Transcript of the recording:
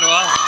るわ。